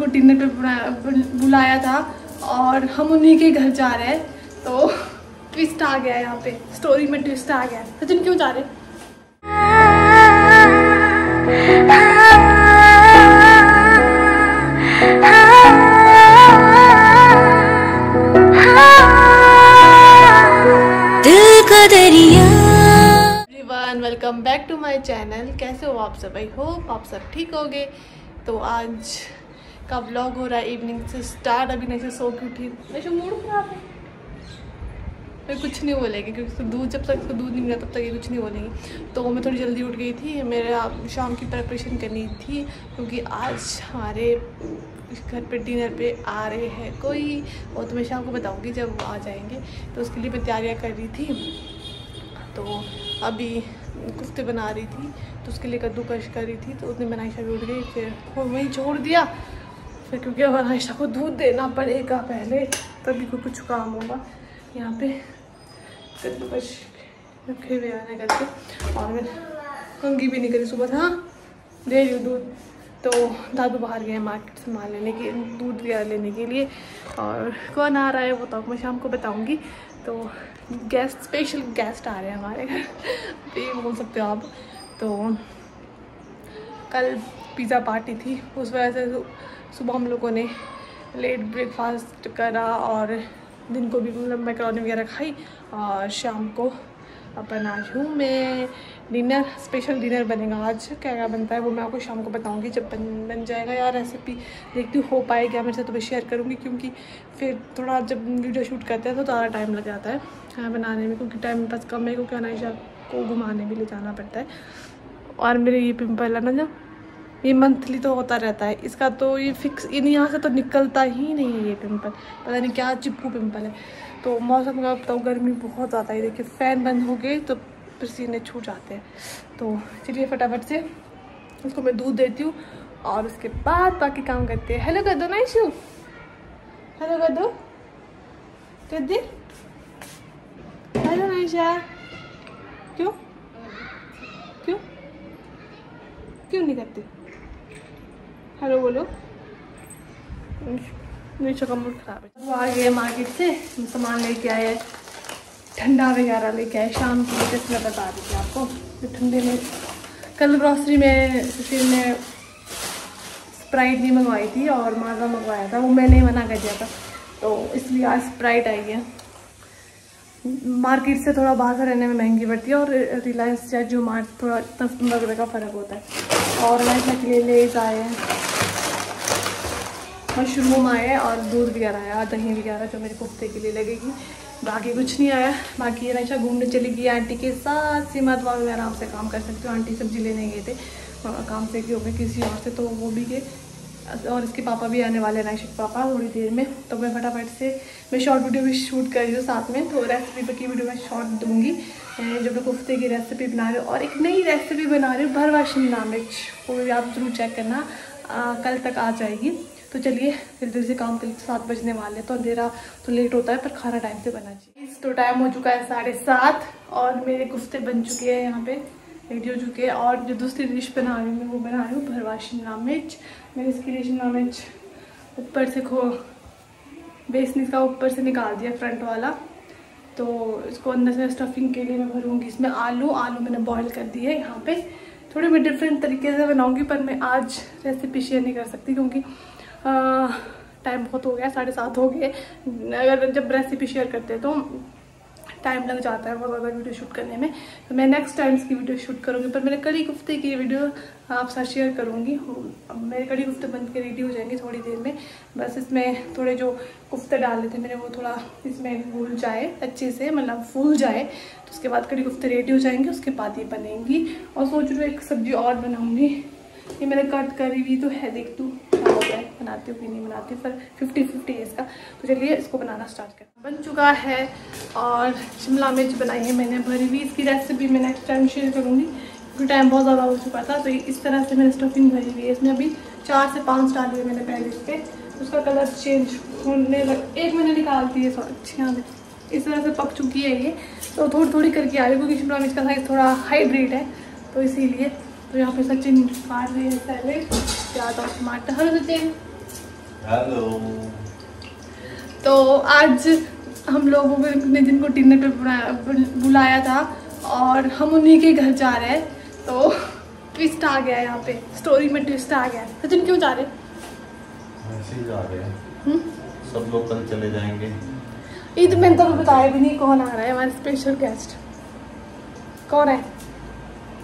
को डिनर पे बुलाया था और हम उन्हीं के घर जा रहे हैं। तो ट्विस्ट आ गया यहाँ पे। स्टोरी में ट्विस्ट आ गया सचिन क्यों जा रहे? Welcome back to my channel कैसे हो आप सब? आई होप आप सब ठीक होगे। तो आज का व्लॉग हो रहा है इवनिंग से स्टार्ट अभी नहीं से सो के उठी। वैसे मूड खराब है। मैं कुछ नहीं बोलेगी क्योंकि उसको दूध जब तक उसको दूध नहीं मिला तब तक ये कुछ नहीं बोलेंगी। तो मैं थोड़ी जल्दी उठ गई थी मेरे शाम की प्रेपरेशन करनी थी क्योंकि आज हमारे घर पे डिनर पे आ रहे हैं कोई और तो मैं शाम को बताऊँगी जब वो आ जाएँगे। तो उसके लिए मैं तैयारियाँ कर रही थी। तो अभी कुफ्ते बना रही थी तो उसके लिए कद्दूकश कर रही थी तो उसने बनाई शायद उठ गई फिर वहीं छोड़ दिया। फिर क्योंकि अब आयशा को दूध देना पड़ेगा पहले, तभी को कुछ काम होगा। यहाँ पे कद्दूकश रखे हुए आने करके। और मैं कंगी भी नहीं करी सुबह था दे रही हूँ दूध। तो दादू बाहर गए मार्केट से माल लेने के, दूध वगैरह लेने के लिए। और कौन आ रहा है वो तो मैं शाम को बताऊँगी। तो गेस्ट स्पेशल गेस्ट आ रहे हैं हमारे घर। भी बोल सकते हो आप। तो कल पिज़्ज़ा पार्टी थी, उस वजह से सुबह हम लोगों ने लेट ब्रेकफास्ट करा और दिन को भी मतलब मैकरोनी वगैरह खाई और शाम को अपन आज हूँ मैं डिनर स्पेशल डिनर बनेगा। आज क्या क्या बनता है वो मैं आपको शाम को बताऊँगी। जब बन बन जाएगा यार रेसिपी देखती हूँ हो पाएगा। मेरे साथ तो मैं शेयर करूँगी क्योंकि फिर थोड़ा जब वीडियो शूट करते हैं तो ज़्यादा टाइम लग जाता है, खाना बनाने में। क्योंकि टाइम पास कम है, क्योंकि अनाइशा को घुमाने भी ले जाना पड़ता है। और मेरे ये पिम्पल है ना जो ये मंथली तो होता रहता है। इसका तो ये फिक्स इन यहाँ से तो निकलता ही नहीं है ये पिंपल पता नहीं क्या चिपकू पिंपल है। तो मौसम का बताओ गर्मी बहुत ज़्यादा है। देखिए फ़ैन बंद हो गए तो पसीने छू जाते हैं। तो चलिए फटाफट से उसको मैं दूध देती हूँ और उसके बाद बाकी काम करते हैं। हेलो कर दो ना इशू हेलो कर दो कर दे हेलो नाइशा क्यों? क्यों? क्यों नहीं करते? हेलो बोलो। नीचे का मूड खराब है। वो आ गए मार्केट से सामान लेके आए ठंडा वगैरह लेके आए, शाम की जैसे मैं बता दी थी आपको। तो ठंडे में, कल ग्रॉसरी में फिर ने स्प्राइट नहीं मंगवाई थी और माजा मंगवाया था, वो मैंने ही मना कर दिया था। तो इसलिए आज स्प्राइट आई है। मार्केट से थोड़ा बाहर रहने में महँगी पड़ती है और रिलायंस या जो मार्ट थोड़ा, दस पंद्रह रुपये का फ़र्क होता है। और मैं के लिए लेज आए हैं। मशरूम आए और दूध वगैरह आया दही वगैरह जो मेरे कुफ्ते के लिए लगेगी। बाकी कुछ नहीं आया। बाकी हमेशा घूमने चली गई आंटी के साथ। सीमा दुआ वगैरह आराम से काम कर सकती हूँ। आंटी सब्ज़ी लेने गए थे। काम से क्यों गए किसी और से तो वो भी गए। और इसके पापा भी आने वाले नाशिक पापा थोड़ी देर में। तो मैं फटाफट से मैं शॉर्ट वीडियो भी शूट कर रही हूँ साथ में। तो रेसिपी की वीडियो मैं शॉर्ट दूँगी। जो मैं कुफ्ते की रेसिपी बना रही हूँ और एक नई रेसिपी बना रही हूँ भरवा शिमला मिर्च। वो भी आप ज़रूर चेक करना। आ, कल तक आ जाएगी। तो चलिए जल्दी से काम के लिए सात बजने वाले तो अंधेरा तो लेट होता है, पर खाना टाइम से बना चाहिए। तो टाइम हो चुका है साढ़े सात, और मेरे कुफ्ते बन चुके हैं यहाँ पे रेडी हो चुके हैं, और जो दूसरी डिश बना रही हूँ मैं, वो बना रही हूँ भरवा शिमला मिर्च। मैंने इसके शिमला मिर्च ऊपर से खो, बेसन इसका ऊपर से निकाल दिया फ्रंट वाला। तो इसको अंदर से स्टफिंग के लिए मैं भरूँगी इसमें आलू। आलू मैंने बॉईल कर दिए यहाँ पे। थोड़ी मैं डिफरेंट तरीके से बनाऊँगी, पर मैं आज रेसिपी शेयर नहीं कर सकती, क्योंकि टाइम बहुत हो गया, साढ़े सात हो गए। अगर जब रेसिपी शेयर करते हैं तो टाइम लग जाता है बहुत ज़्यादा वीडियो शूट करने में। तो मैं नेक्स्ट टाइम की वीडियो शूट करूँगी, पर मैंने कड़ी कुफ्ते की वीडियो आप साथ शेयर करूँगी। मेरे कड़ी कुफ्ते बन के रेडी हो जाएँगे थोड़ी देर में। बस इसमें थोड़े जो कुफ्ते डाले थे मैंने वो थोड़ा इसमें भूल जाए, अच्छे से मतलब फूल जाए। तो उसके बाद कड़ी कुफ्ते रेडी हो जाएँगे, उसके बाद ये बनेंगी। और सोच रही एक सब्ज़ी और बनाऊँगी। ये मैंने कट करी हुई तो है देख तू। बनाती हूँ कि नहीं बनाती पर फिफ्टी फिफ्टी है इसका। तो चलिए इसको बनाना स्टार्ट कर बन चुका है और शिमला मिर्च बनाई है मैंने, भरी हुई इसकी रेसिपी मैं नेक्स्ट टाइम शेयर करूँगी, क्योंकि टाइम बहुत ज़्यादा हो चुका था तो इस तरह से मैंने स्टफिंग भरी हुई है। इसमें अभी चार से पाँच डाली हुई मैंने पहले इस पर उसका कलर चेंज होने लग, एक मैंने निकाल दी है अच्छी हाँ इस तरह से पक चुकी है ये। तो थोड़ी थोड़ी करके आ रही क्योंकि शिमला मिर्च का साइज़ थोड़ा हाइब्रिड है तो इसीलिए। तो यहाँ पे सचिन काट रहे हैं सैलेड प्याज और टमाटर। हर सचिन हेलो तो आज हम लोगों को इतने दिन को डिनर पे बुलाया था और हम उन्हीं के घर जा रहे हैं। तो ट्विस्ट आ गया यहाँ पे। स्टोरी में ट्विस्ट आ गया। सचिन क्यों जा रहे? ऐसे ही जा रहे हैं। हम्म? सब लोग कल चले जाएँगे। ये तो मैंने तो बताया भी नहीं कौन आ रहा है हमारे स्पेशल गेस्ट कौन है?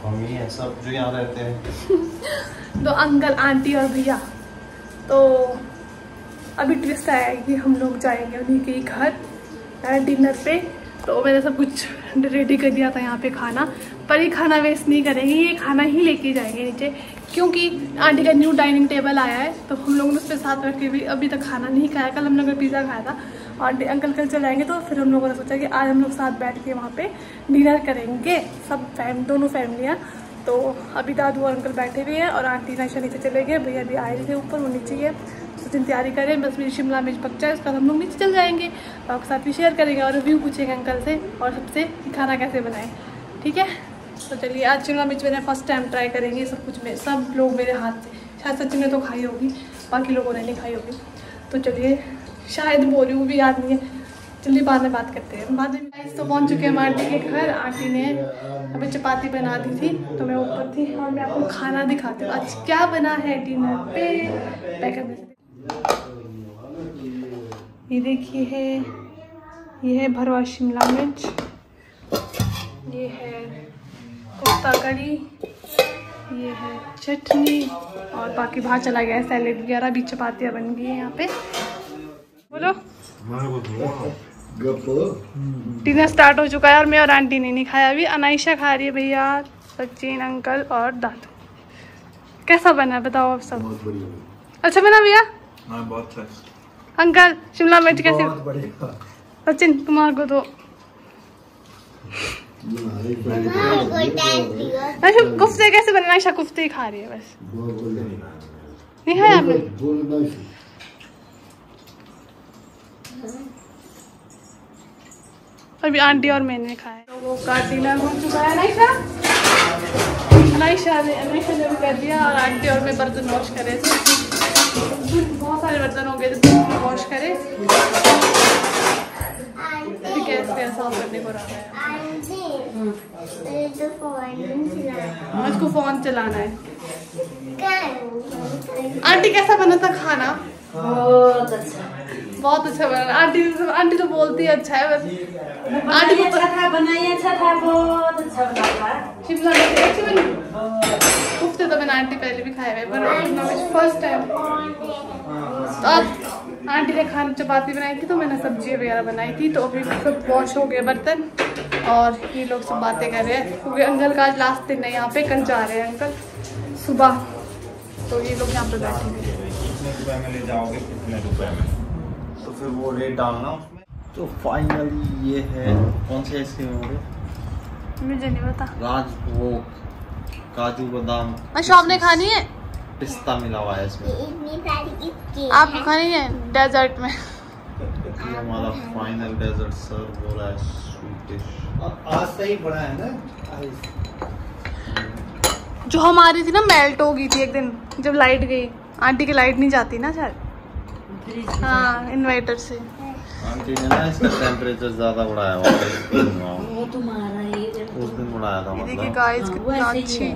हम ही हैं सब जो यहाँ रहते हैं। तो अंकल आंटी और भैया। तो अभी ट्विस्ट आया है कि हम लोग जाएँगे उन्हीं के घर डिनर पे। तो मैंने सब कुछ रेडी कर दिया था यहाँ पे खाना। पर ये खाना वेस्ट नहीं करेंगे, ये खाना ही लेके जाएँगे नीचे। क्योंकि आंटी का न्यू डाइनिंग टेबल आया है तो हम लोगों ने उस पर साथ रख के भी अभी तक खाना नहीं खाया। कल हम लोग ने पिज़्ज़ा खाया था। और अंकल कल चले जाएँगे तो फिर हम लोगों ने सोचा कि आज हम लोग साथ बैठ के वहाँ पे डिनर करेंगे। सब फैम दोनों फैमिलियाँ तो अभी दादू और अंकल बैठे हुए हैं और आंटी नाशा नीचे चले गए, भैया अभी आए थे ऊपर, वो नीचे ही है। सचिन तैयारी करें बस मेरी शिमला मिर्च पक जाए उसका हम लोग नीचे चल जाएँगे आपके साथ भी शेयर करेंगे और रिव्यू पूछेंगे अंकल से और सबसे कि खाना कैसे बनाएँ। ठीक है? तो चलिए, आज शिमला मिर्च मैंने फ़र्स्ट टाइम ट्राई करेंगे, सब कुछ में, सब लोग मेरे हाथ से, शायद सचिन ने तो खाई होगी, बाकी लोगों ने नहीं खाई होगी। तो चलिए, शायद हूँ भी याद नहीं है। चलिए बाद में बात करते हैं। बाद में guys, तो पहुँच चुके हैं हम आंटी के घर। आंटी ने अभी चपाती बना दी थी तो मैं ऊपर थी और मैं आपको खाना दिखाती हूँ। आज क्या बना है डिनर पे? पैकेट ये देखिए है ये है भरवा शिमला मिर्च। ये है कोफ्ता कड़ी ये है चटनी। और बाकी बाहर चला गया है सैलेड वगैरह भी चपातियाँ बन गई है यहाँ पे। बोलो। डिनर स्टार्ट हो चुका है और मैं और आंटी ने नहीं खाया अभी। अनाइशा खा रही है भैया सचिन अंकल और दादू। कैसा बना है बताओ आप सब। अच्छा बना भैया? हाँ बहुत अच्छा अंकल शिमला मिर्च कैसे? सचिन तुम्हारे को तो अच्छा कुफ्ते कैसे बने? आयशा कुफ्ते ही खा रही है बस। नहीं खाया आपने? अभी आंटी और मैंने खाया। लोगों का डिनर हो चुका है नाइशा नाइशा ने नाइशा ने भी कर दिया और आंटी और मैं बर्तन वॉश करे थे। बहुत सारे बर्तन हो गए थे वॉश करे। अभी गैस पे साफ़ करने को रखा है। मुझको फ़ोन चलाना है। आंटी कैसा बना था खाना? बहुत अच्छा। बहुत अच्छा बना आंटी आंटी तो बोलती है अच्छा है बस। आंटी को अच्छा था बनाई अच्छा था बहुत अच्छा बना था। शिमला मिर्च अच्छी बनी कुफ्ते तो मैंने आंटी पहले भी खाए हुए पर फ़र्स्ट टाइम तो आंटी ने खाना चपाती बनाई थी तो मैंने सब्ज़ी वगैरह बनाई थी तो अभी सब वॉश हो गए बर्तन। और ये लोग सब बातें कर रहे हैं क्योंकि अंकल का आज लास्ट दिन है यहाँ पे कल जा रहे हैं अंकल सुबह। तो ये लोग यहाँ पे बैठे हैं। कितने रुपए में ले जाओगे? कितने रुपए में? फिर वो रेट डालना उसमें। तो फाइनली ये है कौन सी आइसक्रीम हो गई मुझे नहीं पता। राजभोग काजू बादाम। अच्छा आपने खानी है। पिस्ता मिला हुआ है इसमें। आप खानी है डेजर्ट में? ये हमारा फाइनल डेजर्ट सर्व हो रहा है स्वीट डिश आज सही बना है ना? जो हमारी थी ना मेल्ट हो गई थी एक दिन जब लाइट गई। आंटी की लाइट नहीं जाती ना शायद। हाँ इन्वर्टर से। आंटी ने ना इसका टेम्परेचर ज़्यादा बढ़ाया हुआ था इस दिन में। वो तुम्हारा ये उस दिन बढ़ाया था मतलब। गाइस कितना अच्छी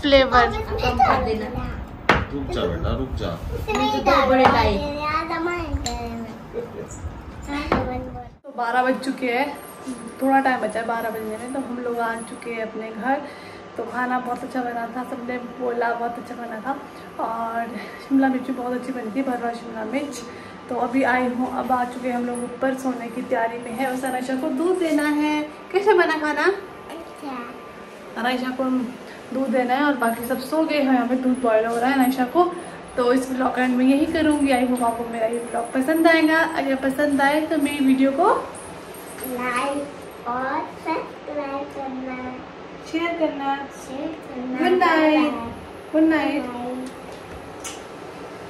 फ्लेवर कम कर देना। रुक जा बेटा रुक जा। नहीं तो बड़े टाइप तो बारह बज चुके हैं थोड़ा टाइम बचा है बारह बजने में तो हम लोग आ चुके हैं अपने घर। तो खाना बहुत अच्छा बना था सबने बोला बहुत अच्छा बना था। और शिमला मिर्च बहुत अच्छी बनी थी भरवा शिमला मिर्च। तो अभी आई हूँ अब आ चुके हैं हम लोग ऊपर सोने की तैयारी में है। और अनाइशा को दूध देना है। कैसे बना खाना? अनाइशा को दूध देना है और बाकी सब सो गए हैं। यहाँ पे दूध बॉयल हो रहा है अनाइशा को। तो इस ब्लॉग एंड में यही करूँगी। आई होप आपको मेरा ये ब्लॉग पसंद आएगा। अगर पसंद आए तो मेरी वीडियो को लाइक और सब्सक्राइब करना। शेयर करना शेयर करना good night good night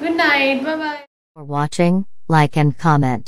good night bye bye For watching, like and comment.